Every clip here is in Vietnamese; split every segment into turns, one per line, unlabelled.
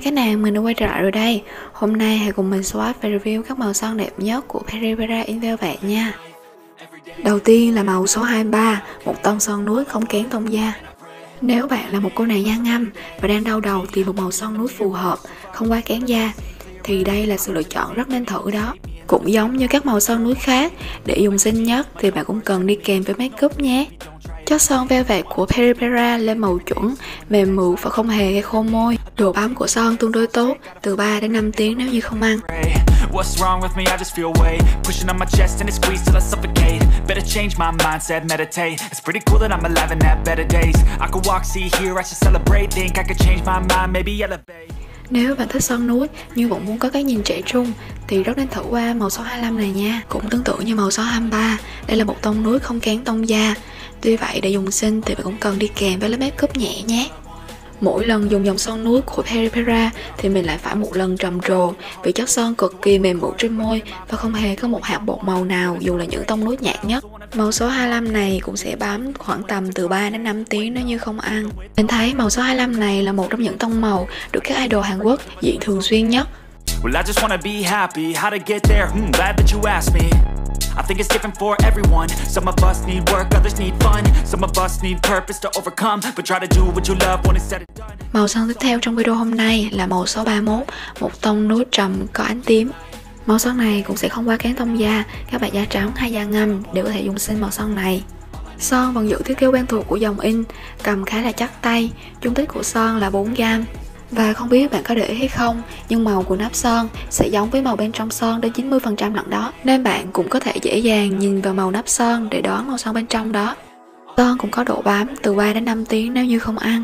các nàng mình đã quay trở lại rồi đây. Hôm nay hãy cùng mình swatch và review các màu son đẹp nhất của Peripera in Velvet nha. Đầu tiên là màu số 23, một tông son nude không kén tông da Nếu bạn là một cô nàng da ngâm và đang đau đầu tìm một màu son nude phù hợp, không quá kén da Thì đây là sự lựa chọn rất nên thử đó. Cũng giống như các màu son nude khác, để dùng xinh nhất thì bạn cũng cần đi kèm với makeup nhé. Chất son velvet của Peripera lên màu chuẩn, mềm mượt và không hề gây khô môi. Độ bám của son tương đối tốt, từ 3 đến 5 tiếng nếu như không ăn. What's wrong with me? I just feel weight Pushing on my chest and it squeezes till I suffocate Better change my mindset, meditate It's pretty cool that I'm alive and have better days I could walk, see, hear, I should celebrate Think I could change my mind, maybe elevate nếu bạn thích son nude nhưng vẫn muốn có cái nhìn trẻ trung thì rất nên thử qua màu số 25 này nha. Cũng tương tự như màu số 23, đây là một tông nude không kén tông da Tuy vậy để dùng xinh thì bạn cũng cần đi kèm với lớp makeup nhẹ nhé Mỗi lần dùng dòng son nude của Peripera thì mình lại phải một lần trầm trồ vì chất son cực kỳ mềm mượt trên môi và không hề có một hạt bột màu nào dù là những tông nude nhạt nhất. Màu số 25 này cũng sẽ bám khoảng tầm từ 3 đến 5 tiếng nếu như không ăn. Mình thấy màu số 25 này là một trong những tông màu được các idol Hàn Quốc diện thường xuyên nhất. Well, I just wanna be happy. How to get there? Hmm, glad that you asked me. I think it's different for everyone. Some of us need work, others need fun. Some of us need purpose to overcome. But try to do what you love when it's said and done. Màu son tiếp theo trong video hôm nay là màu số 31 Một tông nude trầm có ánh tím. Màu son này cũng sẽ không quá kén tông da. Các bạn da trắng hay da ngâm đều có thể dùng xinh màu son này. Son vẫn giữ thiết kế quen thuộc của dòng in Cầm khá là chắc tay. Dung tích của son là 4g và không biết bạn có để ý hay không, nhưng màu của nắp son sẽ giống với màu bên trong son đến 90% lận đó. Nên bạn cũng có thể dễ dàng nhìn vào màu nắp son để đoán màu son bên trong đó. Son cũng có độ bám từ 3 đến 5 tiếng nếu như không ăn.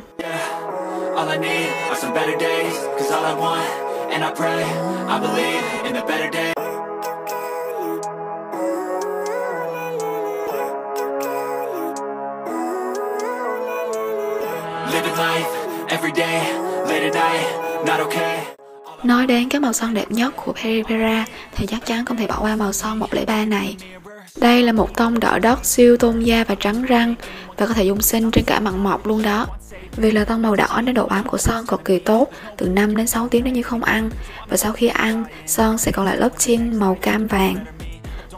Living life every day Nói đến cái màu son đẹp nhất của Peripera thì chắc chắn không thể bỏ qua màu son 103 này. Đây là một tông đỏ đất siêu tôn da và trắng răng và có thể dùng xinh trên cả mặt mọc luôn đó. Vì là tông màu đỏ nên độ bám của son cực kỳ tốt, từ 5 đến 6 tiếng nếu như không ăn. Và sau khi ăn, son sẽ còn lại lớp chin màu cam vàng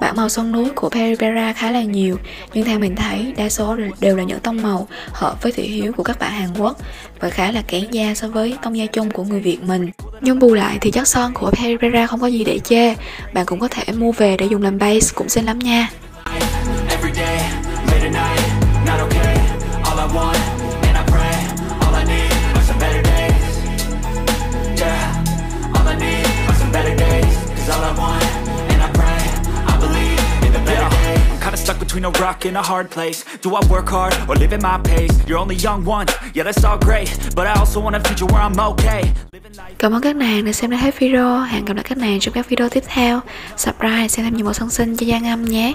bản màu son núi của Peripera khá là nhiều, nhưng theo mình thấy đa số đều là những tông màu hợp với thị hiếu của các bạn Hàn Quốc và khá là kén da so với tông da chung của người Việt mình. Nhưng bù lại thì chất son của Peripera không có gì để chê, bạn cũng có thể mua về để dùng làm base cũng xinh lắm nha. Between a rock and a hard place. Do I work hard or live at my pace? You're only young one, yeah that's all great. But I also want a future where I'm okay. Cảm ơn các nàng đã xem đã hết video. Hẹn gặp lại các nàng trong các video tiếp theo. Subscribe xem thêm nhiều màu song sinh cho Giang Âm nhé.